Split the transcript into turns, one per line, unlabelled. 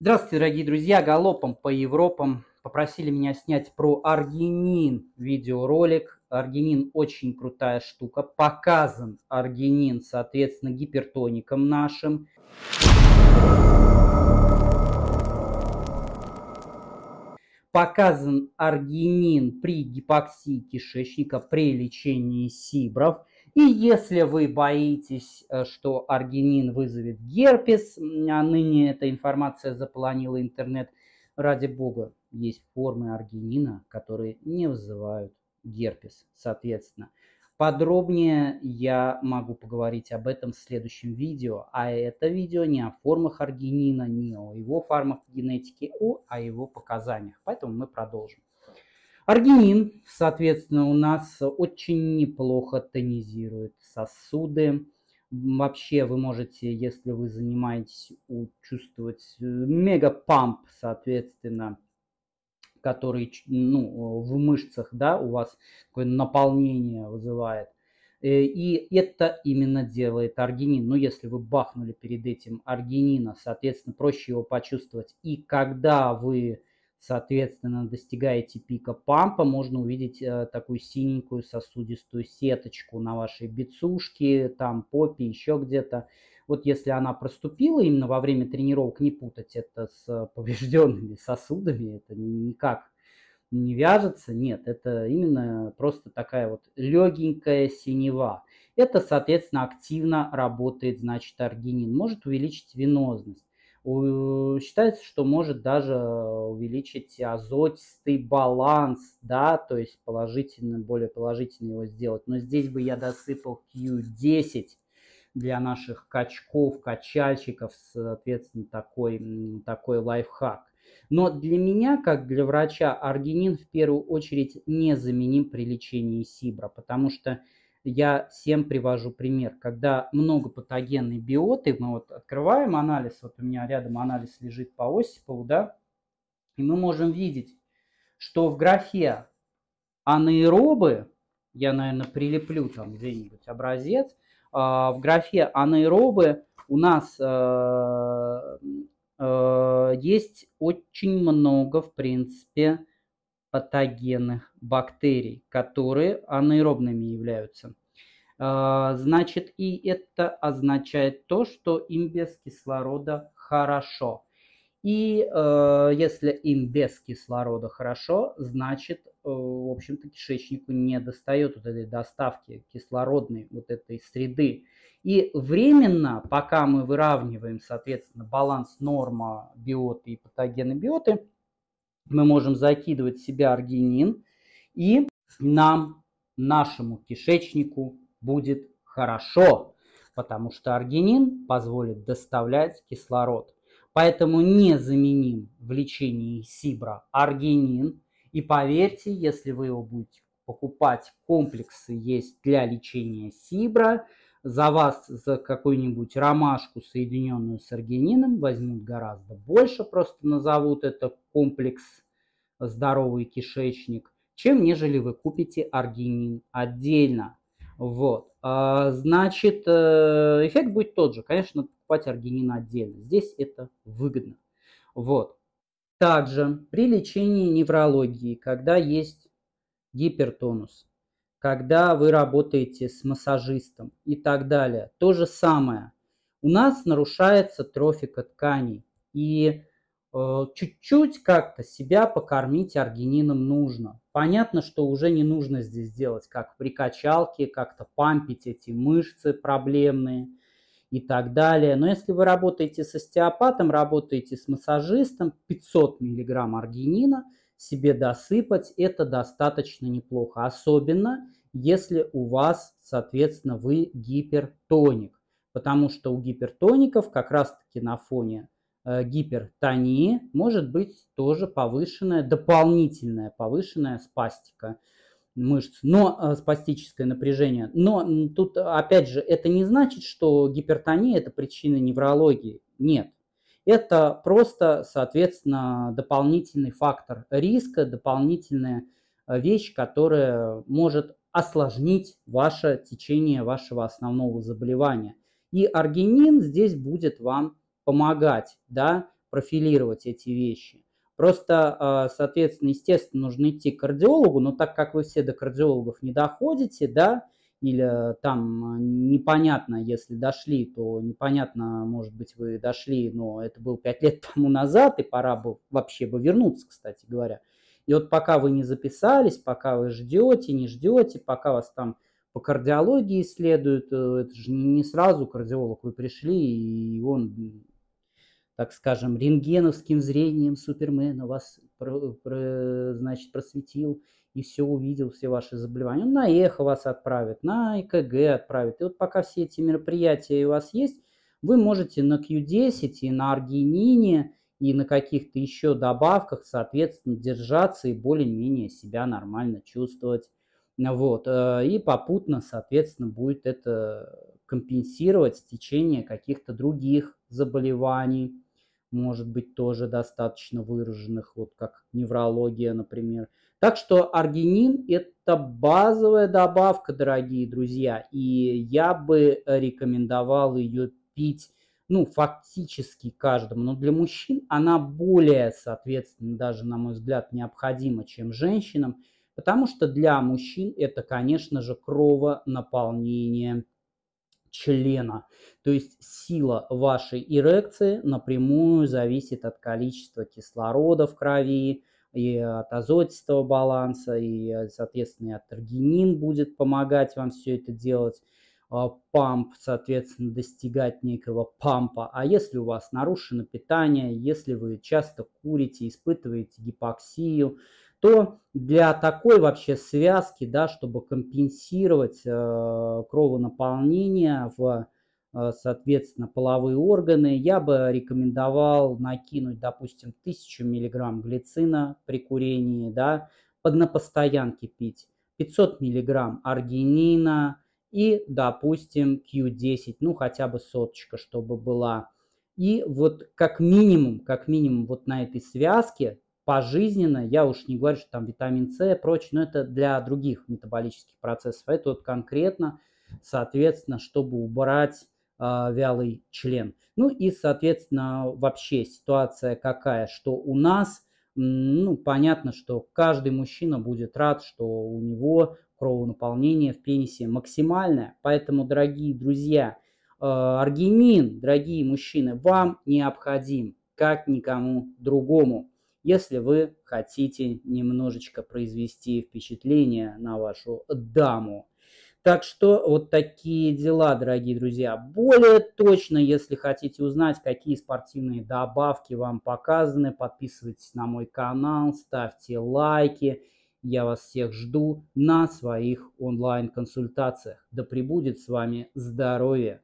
Здравствуйте, дорогие друзья! Галопом по Европам попросили меня снять про аргинин видеоролик. Аргинин очень крутая штука. Показан аргинин, соответственно, гипертоником нашим. Показан аргинин при гипоксии кишечника, при лечении сибров. И если вы боитесь, э, что аргинин вызовет герпес, а ныне эта информация заполонила интернет, ради бога, есть формы аргинина, которые не вызывают герпес, соответственно. Подробнее я могу поговорить об этом в следующем видео, а это видео не о формах аргинина, не о его фармакогенетике, а о его показаниях. Поэтому мы продолжим. Аргинин, соответственно, у нас очень неплохо тонизирует сосуды. Вообще вы можете, если вы занимаетесь, чувствовать э, мегапамп, соответственно, который ну, в мышцах, да, у вас такое наполнение вызывает. Э, и это именно делает аргинин. Но если вы бахнули перед этим аргинина, соответственно, проще его почувствовать. И когда вы соответственно, достигаете пика пампа, можно увидеть э, такую синенькую сосудистую сеточку на вашей бицушке, там попе, еще где-то. Вот если она проступила именно во время тренировок, не путать это с поврежденными сосудами, это никак не вяжется, нет, это именно просто такая вот легенькая синева. Это, соответственно, активно работает, значит, аргинин, может увеличить венозность считается, что может даже увеличить азотистый баланс, да, то есть положительно, более положительно его сделать. Но здесь бы я досыпал Q10 для наших качков, качальщиков, соответственно, такой, такой лайфхак. Но для меня, как для врача, аргинин в первую очередь незаменим при лечении сибра, потому что я всем привожу пример. Когда много патогенной биоты, мы вот открываем анализ, вот у меня рядом анализ лежит по Осипову, да, и мы можем видеть, что в графе анаэробы, я, наверное, прилеплю там где-нибудь образец, а, в графе анаэробы у нас э, э, есть очень много, в принципе, патогенных бактерий, которые анаэробными являются. А, значит, и это означает то, что им без кислорода хорошо. И э, если им без кислорода хорошо, значит, э, в общем-то, кишечнику не достает вот этой доставки кислородной вот этой среды. И временно, пока мы выравниваем, соответственно, баланс норма биоты и патогены биоты, мы можем закидывать в себя аргинин, и нам, нашему кишечнику будет хорошо, потому что аргинин позволит доставлять кислород. Поэтому не заменим в лечении сибра аргинин. И поверьте, если вы его будете покупать, комплексы есть для лечения сибра, за вас за какую-нибудь ромашку, соединенную с аргинином, возьмут гораздо больше, просто назовут это комплекс здоровый кишечник, чем нежели вы купите аргинин отдельно. Вот. А, значит, э, эффект будет тот же. Конечно, покупать аргинин отдельно. Здесь это выгодно. Вот. Также при лечении неврологии, когда есть гипертонус, когда вы работаете с массажистом и так далее. То же самое. У нас нарушается трофика тканей. И э, чуть-чуть как-то себя покормить аргинином нужно. Понятно, что уже не нужно здесь делать как при качалке, как-то пампить эти мышцы проблемные и так далее. Но если вы работаете с остеопатом, работаете с массажистом, 500 мг аргинина – себе досыпать, это достаточно неплохо. Особенно, если у вас, соответственно, вы гипертоник. Потому что у гипертоников как раз-таки на фоне э, гипертонии может быть тоже повышенная, дополнительная повышенная спастика мышц, но э, спастическое напряжение. Но тут, опять же, это не значит, что гипертония – это причина неврологии. Нет. Это просто, соответственно, дополнительный фактор риска, дополнительная э, вещь, которая может осложнить ваше течение вашего основного заболевания. И аргинин здесь будет вам помогать, да, профилировать эти вещи. Просто, а, соответственно, естественно, нужно идти к кардиологу, но так как вы все до кардиологов не доходите, да, или там непонятно, если дошли, то непонятно, может быть, вы дошли, но это было 5 лет тому назад, и пора бы вообще бы вернуться, кстати говоря. И вот пока вы не записались, пока вы ждете, не ждете, пока вас там по кардиологии исследуют, э, это же не сразу кардиолог, вы пришли, и он так скажем, рентгеновским зрением Супермена вас, значит, просветил и все увидел, все ваши заболевания. Он на эхо вас отправит, на ЭКГ отправит. И вот пока все эти мероприятия у вас есть, вы можете на Q10 и на аргинине и на каких-то еще добавках, соответственно, держаться и более-менее себя нормально чувствовать. Вот. Э, и попутно, соответственно, будет это компенсировать течение каких-то других заболеваний может быть тоже достаточно выраженных, вот как неврология, например. Так что аргинин – это базовая добавка, дорогие друзья, и я бы рекомендовал ее пить ну, фактически каждому. Но для мужчин она более, соответственно, даже, на мой взгляд, необходима, чем женщинам, потому что для мужчин это, конечно же, кровонаполнение члена. То есть сила вашей эрекции напрямую зависит от количества кислорода в крови, и от азотистого баланса, и, соответственно, и от аргинин будет помогать вам все это делать. А, памп, соответственно, достигать некого пампа. А если у вас нарушено питание, если вы часто курите, испытываете гипоксию, то для такой вообще связки, да, чтобы компенсировать э, кровонаполнение в, э, соответственно, половые органы, я бы рекомендовал накинуть, допустим, 1000 мг глицина при курении, да, под на постоянке пить, 500 мг аргинина и, допустим, Q10, ну, хотя бы соточка, чтобы была. И вот как минимум, как минимум вот на этой связке пожизненно, я уж не говорю, что там витамин С и прочее, но это для других метаболических процессов. Это вот конкретно, соответственно, чтобы убрать э, вялый член. Ну и, соответственно, вообще ситуация какая, что у нас, ну, понятно, что каждый мужчина будет рад, что у него кровонаполнение в пенисе максимальное. Поэтому, дорогие друзья, э, аргинин, дорогие мужчины, вам необходим, как никому другому если вы хотите немножечко произвести впечатление на вашу даму. Так что вот такие дела, дорогие друзья. Более точно, если хотите узнать, какие спортивные добавки вам показаны, подписывайтесь на мой канал, ставьте лайки. Я вас всех жду на своих онлайн-консультациях. Да пребудет с вами здоровье!